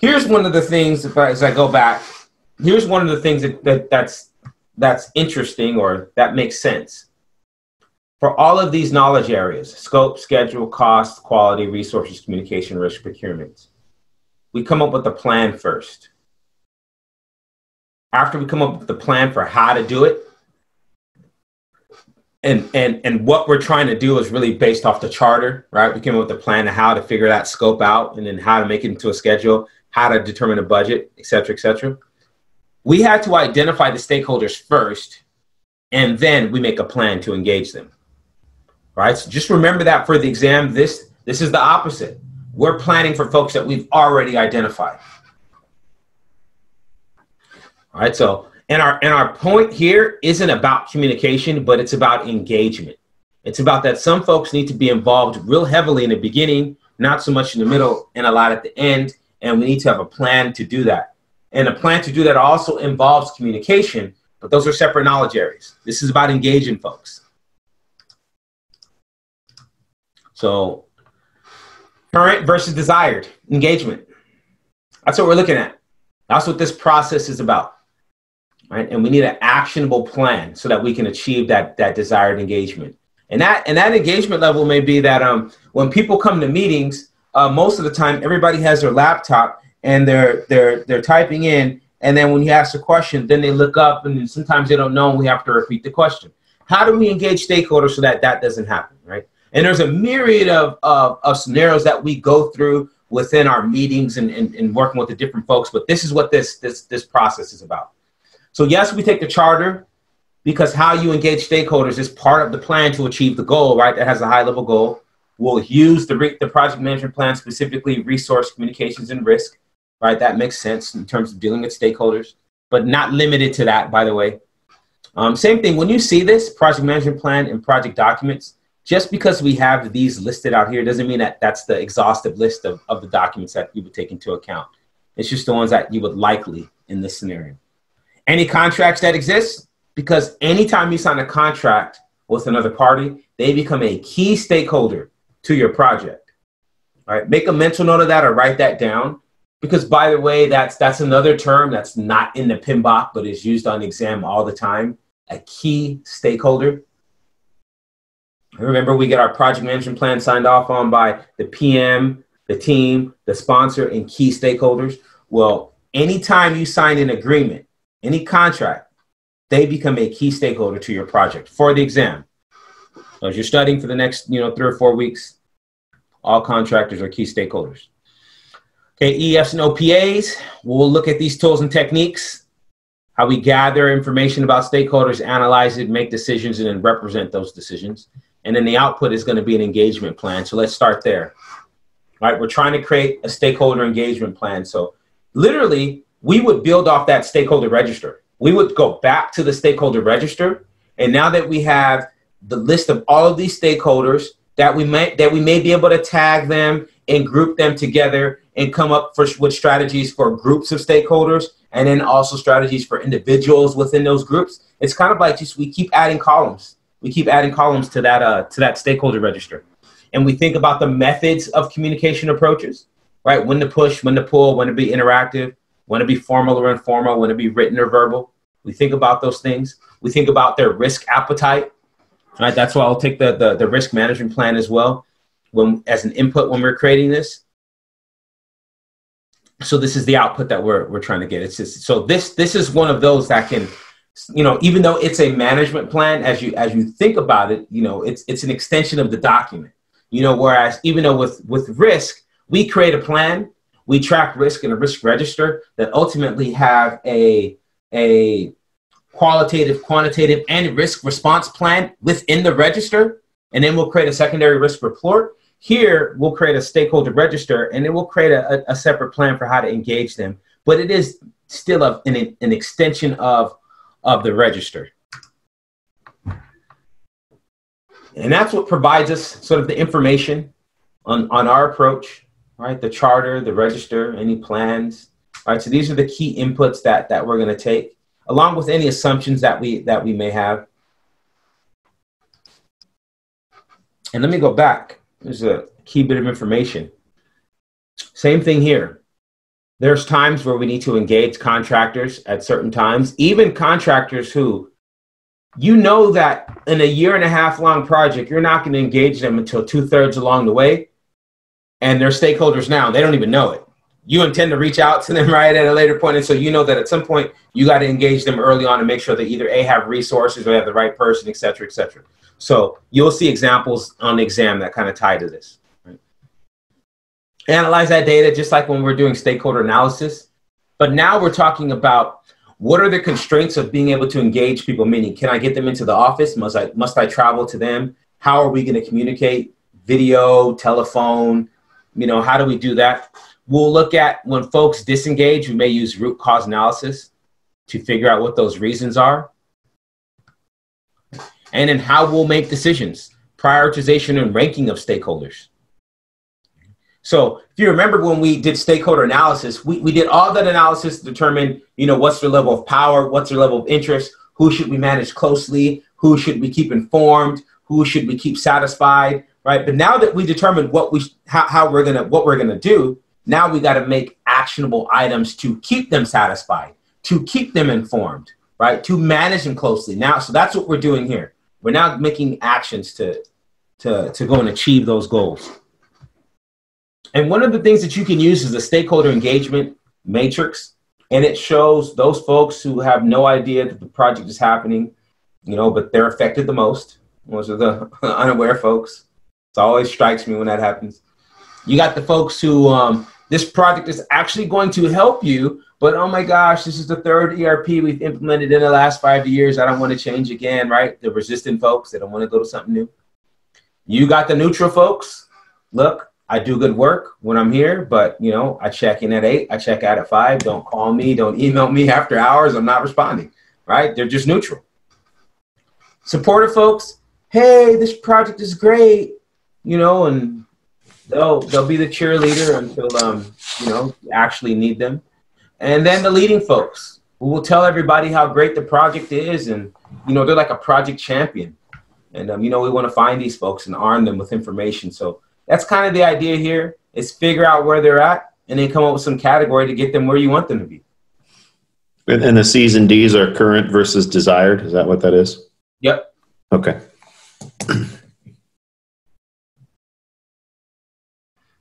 here's one of the things as I go back. Here's one of the things that, that that's that's interesting or that makes sense. For all of these knowledge areas, scope, schedule, cost, quality, resources, communication, risk, procurement, we come up with a plan first. After we come up with the plan for how to do it, and and and what we're trying to do is really based off the charter, right? We came up with a plan of how to figure that scope out, and then how to make it into a schedule, how to determine a budget, et cetera, et cetera. We had to identify the stakeholders first, and then we make a plan to engage them. Right? So just remember that for the exam. This this is the opposite. We're planning for folks that we've already identified. All right, so and our and our point here isn't about communication, but it's about engagement. It's about that some folks need to be involved real heavily in the beginning, not so much in the middle, and a lot at the end. And we need to have a plan to do that. And a plan to do that also involves communication, but those are separate knowledge areas. This is about engaging folks. So, current versus desired engagement. That's what we're looking at. That's what this process is about right? And we need an actionable plan so that we can achieve that that desired engagement. And that and that engagement level may be that um, when people come to meetings, uh, most of the time everybody has their laptop and they're they're they're typing in, and then when you ask a question, then they look up and sometimes they don't know, and we have to repeat the question. How do we engage stakeholders so that that doesn't happen, right? And there's a myriad of, of, of scenarios that we go through within our meetings and, and, and working with the different folks, but this is what this this this process is about. So yes, we take the charter because how you engage stakeholders is part of the plan to achieve the goal, right? That has a high level goal. We'll use the, the project management plan, specifically resource communications and risk, right? That makes sense in terms of dealing with stakeholders, but not limited to that, by the way. Um, same thing, when you see this project management plan and project documents, just because we have these listed out here doesn't mean that that's the exhaustive list of, of the documents that you would take into account. It's just the ones that you would likely in this scenario any contracts that exist because anytime you sign a contract with another party, they become a key stakeholder to your project. All right, make a mental note of that or write that down. Because by the way, that's that's another term that's not in the PMBOK, but is used on the exam all the time. A key stakeholder. Remember, we get our project management plan signed off on by the PM, the team, the sponsor, and key stakeholders. Well, anytime you sign an agreement, any contract, they become a key stakeholder to your project for the exam. As you're studying for the next, you know, three or four weeks, all contractors are key stakeholders. Okay, EFs and OPAs, we'll look at these tools and techniques, how we gather information about stakeholders, analyze it, make decisions, and then represent those decisions. And then the output is going to be an engagement plan. So let's start there. All right, we're trying to create a stakeholder engagement plan. So literally, we would build off that stakeholder register. We would go back to the stakeholder register. And now that we have the list of all of these stakeholders that we may that we may be able to tag them and group them together and come up for, with strategies for groups of stakeholders and then also strategies for individuals within those groups. It's kind of like just we keep adding columns. We keep adding columns to that uh, to that stakeholder register. And we think about the methods of communication approaches, right? When to push, when to pull, when to be interactive, when to be formal or informal, when to be written or verbal. We think about those things. We think about their risk appetite. Right? That's why I'll take the, the, the risk management plan as well when as an input when we're creating this. So this is the output that we're we're trying to get. It's just so this this is one of those that can you know even though it's a management plan as you as you think about it you know it's it's an extension of the document you know whereas even though with with risk we create a plan we track risk in a risk register that ultimately have a, a qualitative, quantitative, and risk response plan within the register. And then we'll create a secondary risk report. Here, we'll create a stakeholder register and then we'll create a, a separate plan for how to engage them. But it is still a, an, an extension of, of the register. And that's what provides us sort of the information on, on our approach right? The charter, the register, any plans, right? So these are the key inputs that that we're going to take, along with any assumptions that we that we may have. And let me go back. There's a key bit of information. Same thing here. there's times where we need to engage contractors at certain times, even contractors who you know that in a year and a half long project, you're not going to engage them until two thirds along the way. And they're stakeholders now, they don't even know it. You intend to reach out to them right at a later point, And so you know that at some point you got to engage them early on to make sure they either A, have resources or they have the right person, et cetera, et cetera. So you'll see examples on the exam that kind of tie to this. Right? Analyze that data just like when we're doing stakeholder analysis. But now we're talking about what are the constraints of being able to engage people? Meaning, can I get them into the office? Must I must I travel to them? How are we going to communicate? Video, telephone, you know, how do we do that? We'll look at when folks disengage, we may use root cause analysis to figure out what those reasons are. And then how we'll make decisions, prioritization and ranking of stakeholders. So if you remember when we did stakeholder analysis, we, we did all that analysis to determine, you know, what's their level of power, what's their level of interest, who should we manage closely, who should we keep informed, who should we keep satisfied, right? But now that we determined what we how, how we're gonna what we're gonna do, now we got to make actionable items to keep them satisfied, to keep them informed, right? To manage them closely. Now, so that's what we're doing here. We're now making actions to to to go and achieve those goals. And one of the things that you can use is a stakeholder engagement matrix, and it shows those folks who have no idea that the project is happening, you know, but they're affected the most. Those are the unaware folks. It always strikes me when that happens. You got the folks who um, this project is actually going to help you, but oh my gosh, this is the third ERP we've implemented in the last five years. I don't want to change again, right? The resistant folks, they don't want to go to something new. You got the neutral folks. Look, I do good work when I'm here, but you know, I check in at eight, I check out at five. Don't call me, don't email me after hours. I'm not responding, right? They're just neutral. Supportive folks, hey, this project is great, you know, and they'll they'll be the cheerleader until um, you know, you actually need them. And then the leading folks who will tell everybody how great the project is, and you know, they're like a project champion. And um, you know, we want to find these folks and arm them with information. So that's kind of the idea here is figure out where they're at and then come up with some category to get them where you want them to be. And, and the C's and D's are current versus desired. Is that what that is? Yep. Okay.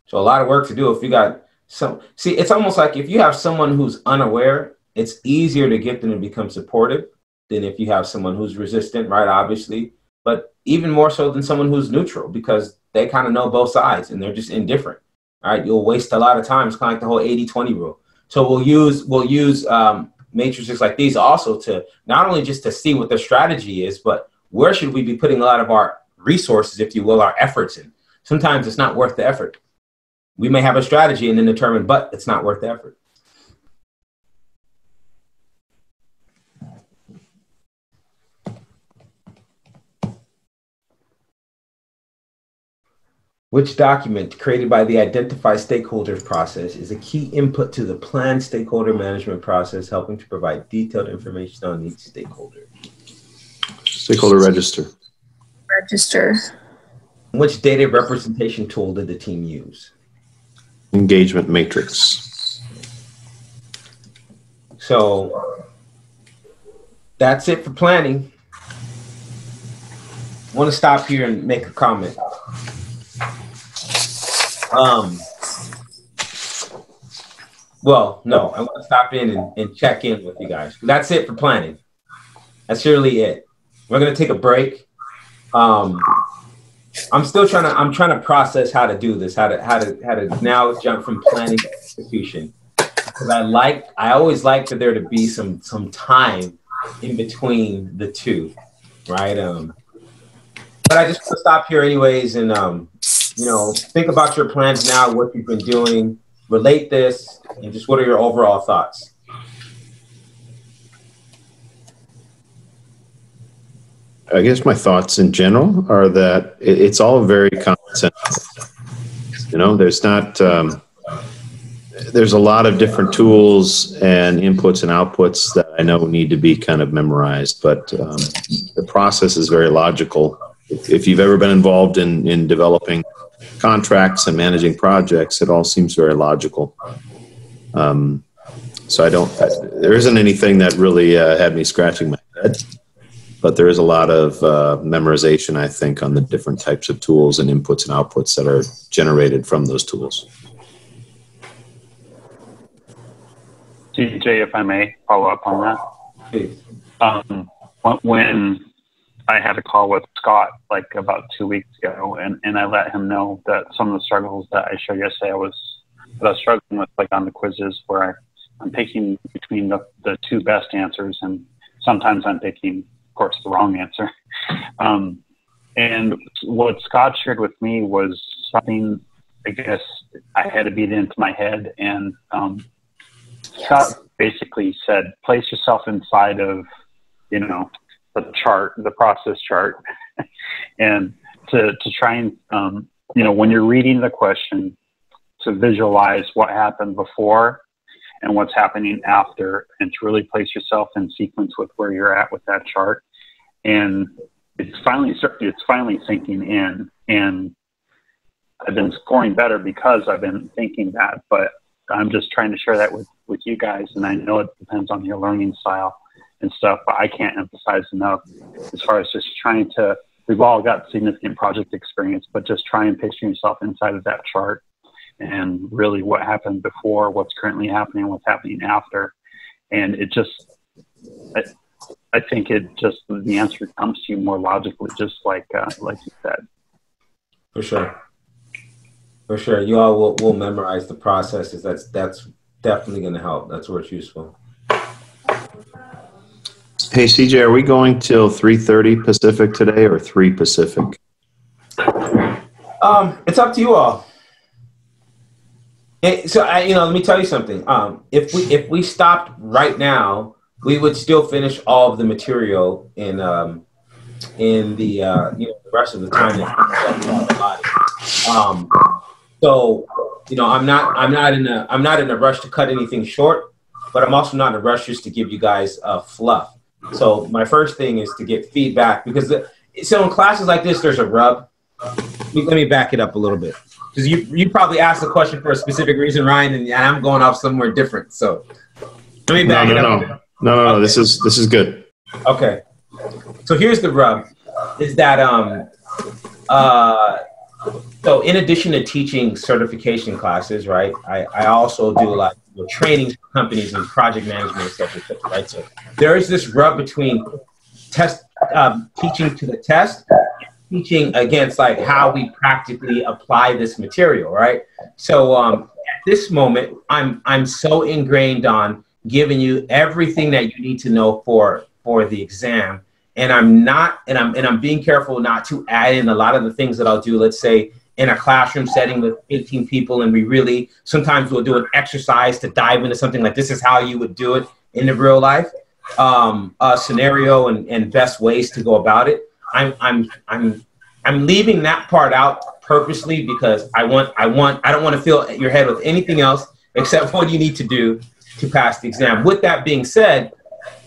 So a lot of work to do if you got some see it's almost like if you have someone who's unaware, it's easier to get them to become supportive than if you have someone who's resistant, right? Obviously. But even more so than someone who's neutral because they kind of know both sides and they're just indifferent. All right, you'll waste a lot of time. It's kind of like the whole 80-20 rule. So we'll use we'll use um, matrices like these also to not only just to see what the strategy is, but where should we be putting a lot of our resources, if you will, our efforts in. Sometimes it's not worth the effort. We may have a strategy and then determine, but it's not worth the effort. Which document created by the Identify Stakeholders process is a key input to the planned stakeholder management process, helping to provide detailed information on each stakeholder? Stakeholder register. Register. Which data representation tool did the team use? Engagement matrix. So that's it for planning. I want to stop here and make a comment. Um, well, no, I want to stop in and, and check in with you guys. That's it for planning. That's really it. We're gonna take a break. Um, I'm still trying to I'm trying to process how to do this, how to how to how to now jump from planning to execution. Because I like I always like for there to be some some time in between the two, right? Um, but I just want to stop here anyways and um, you know, think about your plans now, what you've been doing, relate this, and just what are your overall thoughts? I guess my thoughts in general are that it's all very common sense. You know, there's not, um, there's a lot of different tools and inputs and outputs that I know need to be kind of memorized, but um, the process is very logical. If, you've ever been involved in, in developing contracts and managing projects, it all seems very logical. Um, so I don't. I, there isn't anything that really uh, had me scratching my head, but there is a lot of uh, memorization, I think, on the different types of tools and inputs and outputs that are generated from those tools. CJ, if I may follow up on that. Please. Um, when I had a call with Scott like about two weeks ago, and, and I let him know that some of the struggles that I showed yesterday, I was that I was struggling with, like on the quizzes, where I, I'm picking between the, the two best answers, and sometimes I'm picking, of course, the wrong answer. Um, and what Scott shared with me was something I guess I had to beat into my head, and um, Scott basically said, place yourself inside of, you know, the chart, the process chart, and to, to try and, um, you know, when you're reading the question, to visualize what happened before and what's happening after, and to really place yourself in sequence with where you're at with that chart. And it's finally it's finally sinking in, and I've been scoring better because I've been thinking that. But I'm just trying to share that with with you guys, and I know it depends on your learning style and stuff, but I can't emphasize enough as far as just trying to. We've all got significant project experience, but just try and picture yourself inside of that chart and really what happened before, what's currently happening, what's happening after, and it just. I, I think it just the answer comes to you more logically, just like uh, like you said. For sure. For sure. You all will, will memorize the processes. That's that's definitely going to help. That's where it's useful. Hey CJ, are we going till three thirty Pacific today or three Pacific? Um, it's up to you all. so I, you know, let me tell you something. Um, if we if we stopped right now, we would still finish all of the material in um, in the uh, you know the rest of the time. Um, so you know, I'm not I'm not in a I'm not in a rush to cut anything short, but I'm also not in a rush just to give you guys a fluff. So my first thing is to get feedback because the, so in classes like this, there's a rub. Let me, let me back it up a little bit because you you probably asked the question for a specific reason, Ryan, and, and I'm going off somewhere different. So let me back no, no, it up. No, no, no, no. Okay. This is this is good. Okay. So here's the rub: is that um uh so in addition to teaching certification classes, right, I, I also do a lot of training for companies and project management stuff, right? So there is this rub between test um, teaching to the test, teaching against like how we practically apply this material, right? So um, at this moment, I'm I'm so ingrained on giving you everything that you need to know for for the exam and I'm not, and I'm and I'm being careful not to add in a lot of the things that I'll do. Let's say in a classroom setting with 18 people, and we really sometimes we'll do an exercise to dive into something like this is how you would do it in the real life um, scenario and, and best ways to go about it. I'm I'm I'm I'm leaving that part out purposely because I want I want I don't want to fill your head with anything else except what you need to do to pass the exam. With that being said,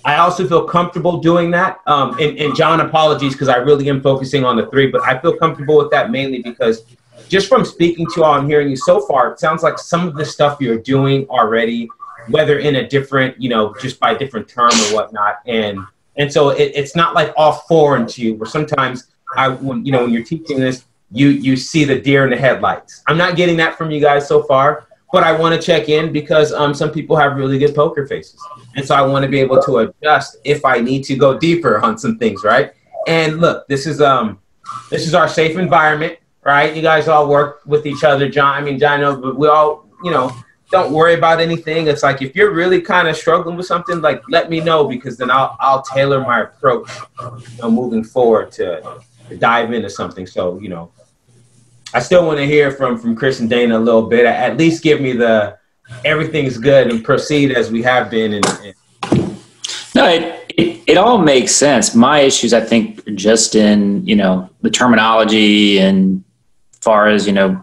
I also feel comfortable doing that. Um, and, and John, apologies because I really am focusing on the three, but I feel comfortable with that mainly because just from speaking to all and hearing you so far, it sounds like some of the stuff you're doing already, whether in a different, you know, just by different term or whatnot. And and so it, it's not like all foreign to you. Where sometimes I, when you know, when you're teaching this, you you see the deer in the headlights. I'm not getting that from you guys so far, but I want to check in because um, some people have really good poker faces. And so I want to be able to adjust if I need to go deeper on some things, right? And look, this is um this is our safe environment, right? You guys all work with each other, John. I mean, John, but we all, you know, don't worry about anything. It's like if you're really kind of struggling with something, like let me know because then I'll I'll tailor my approach you know, moving forward to, to dive into something. So you know, I still want to hear from from Chris and Dana a little bit. At least give me the everything's good and proceed as we have been. And, and no, it, it, it all makes sense. My issues, I think, just in you know the terminology and far as you know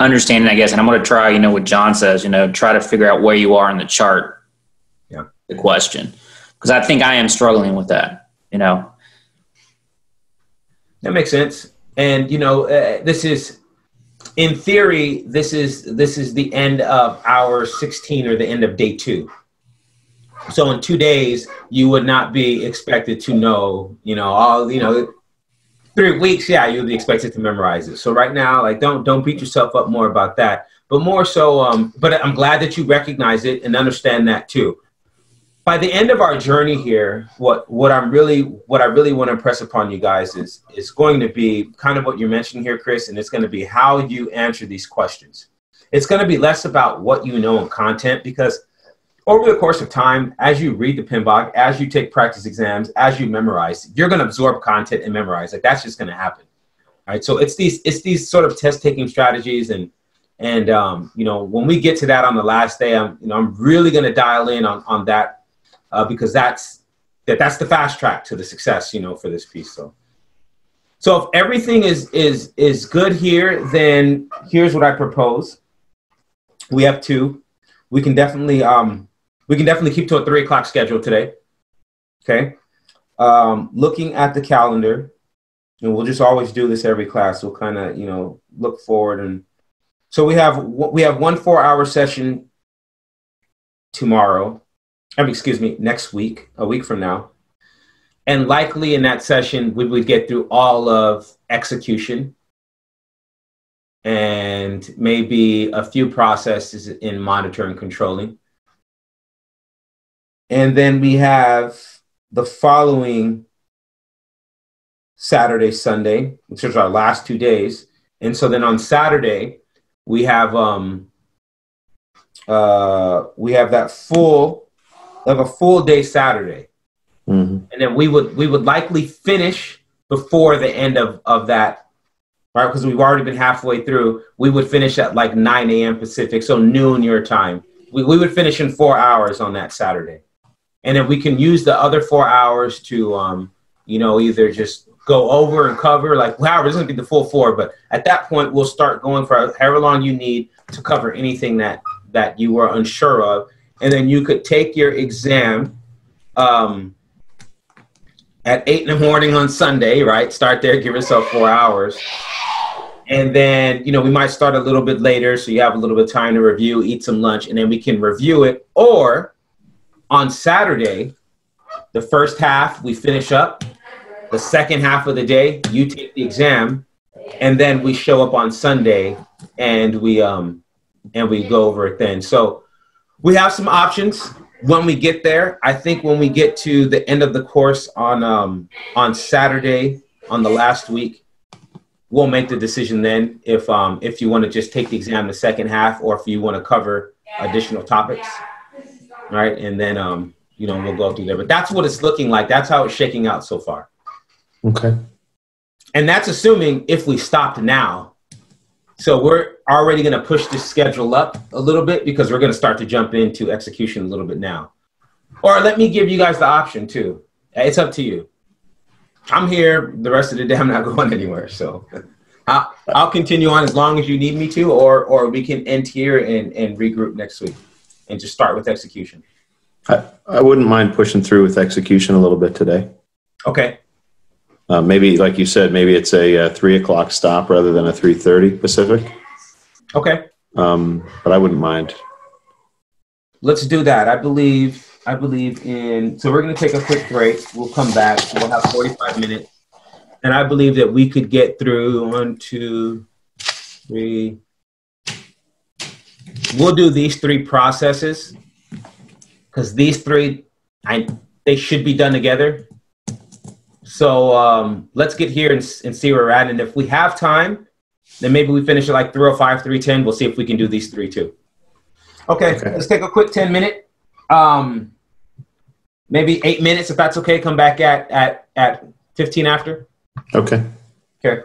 understanding. I guess, and I'm going to try. You know what John says. You know, try to figure out where you are in the chart. Yeah. The question, because I think I am struggling with that. You know. That makes sense. And you know, uh, this is in theory, this is this is the end of hour 16 or the end of day two. So in two days, you would not be expected to know, you know, all you know, three weeks. Yeah, you'll be expected to memorize it. So right now, like, don't don't beat yourself up more about that, but more so. Um, but I'm glad that you recognize it and understand that too by the end of our journey here, what what I'm really what I really want to impress upon you guys is is going to be kind of what you're mentioning here, Chris, and it's going to be how you answer these questions. It's going to be less about what you know in content because over the course of time, as you read the PMBOK, as you take practice exams, as you memorize, you're going to absorb content and memorize. Like that's just going to happen. All right. So it's these it's these sort of test taking strategies and and um, you know when we get to that on the last day, I'm you know I'm really going to dial in on on that uh, because that's that that's the fast track to the success, you know, for this piece. So, so if everything is is is good here, then here's what I propose. We have two. We can definitely um we can definitely keep to a three o'clock schedule today. Okay. Um, looking at the calendar, and we'll just always do this every class. We'll kind of you know look forward and so we have we have one four hour session tomorrow excuse me, next week, a week from now. And likely in that session, we would get through all of execution and maybe a few processes in monitoring controlling. And then we have the following Saturday, Sunday, which is our last two days. And so then on Saturday, we have um uh we have that full like a full day Saturday, mm-hmm. and then we would we would likely finish before the end of of that, right? Because we've already been halfway through. We would finish at like 9 a.m. Pacific, so noon your time. We we would finish in four hours on that Saturday, and then we can use the other four hours to um you know either just go over and cover like however it's gonna be the full four, but at that point we'll start going for however long you need to cover anything that that you were unsure of and then you could take your exam um, at eight in the morning on Sunday, right? Start there, give yourself four hours. And then, you know, we might start a little bit later so you have a little bit of time to review, eat some lunch, and then we can review it. Or on Saturday, the first half we finish up. The second half of the day, you take the exam, and then we show up on Sunday and we um and we go over it then. So we have some options when we get there. I think when we get to the end of the course on um, on Saturday on the last week, we'll make the decision then if um, if you want to just take the exam the second half or if you want to cover additional topics, right? And then um, you know we'll go through there. But that's what it's looking like. That's how it's shaking out so far. Okay. And that's assuming if we stopped now so we're already going to push the schedule up a little bit because we're going to start to jump into execution a little bit now. Or let me give you guys the option too. It's up to you. I'm here the rest of the day. I'm not going anywhere. So I'll, I'll continue on as long as you need me to, or, or we can end here and, and regroup next week and just start with execution. I, I wouldn't mind pushing through with execution a little bit today. Okay. Uh, maybe, like you said, maybe it's a, a, three o'clock stop rather than a three thirty Pacific. Okay. Um, but I wouldn't mind. Let's do that. I believe. I believe in. So we're going to take a quick break. We'll come back. We'll have forty-five minutes, and I believe that we could get through one, two, three. We'll do these three processes because these three, I they should be done together so um, let's get here and, and see where we're at. And if we have time, then maybe we finish at like 305, 310. We'll see if we can do these three too. Okay, okay. let's take a quick 10 minute. Um, maybe eight minutes if that's okay. Come back at, at, at 15 after. Okay. Okay.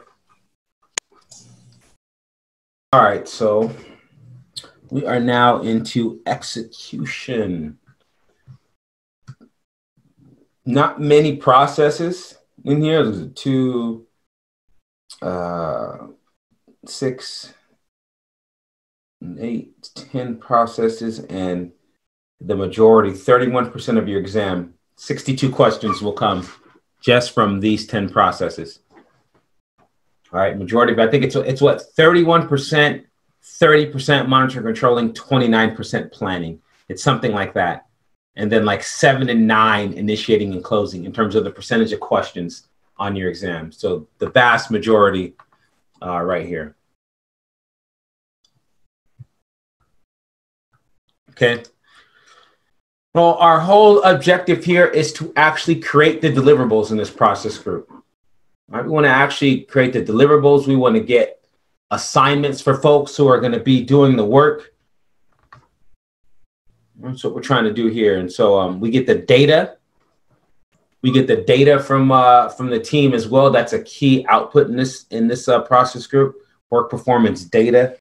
All right, so we are now into execution not many processes in here. There's two, uh, six, eight, ten processes, and the majority, 31% of your exam, 62 questions will come just from these 10 processes. All right, majority, but I think it's it's what 31%, 30% monitoring controlling, 29% planning. It's something like that. And then like seven and nine initiating and closing in terms of the percentage of questions on your exam. So the vast majority uh, right here. Okay. Well, our whole objective here is to actually create the deliverables in this process group. Right? We want to actually create the deliverables. We want to get assignments for folks who are going to be doing the work. That's what we're trying to do here. And so um, we get the data. We get the data from uh, from the team as well. That's a key output in this in this uh, process group. Work performance data.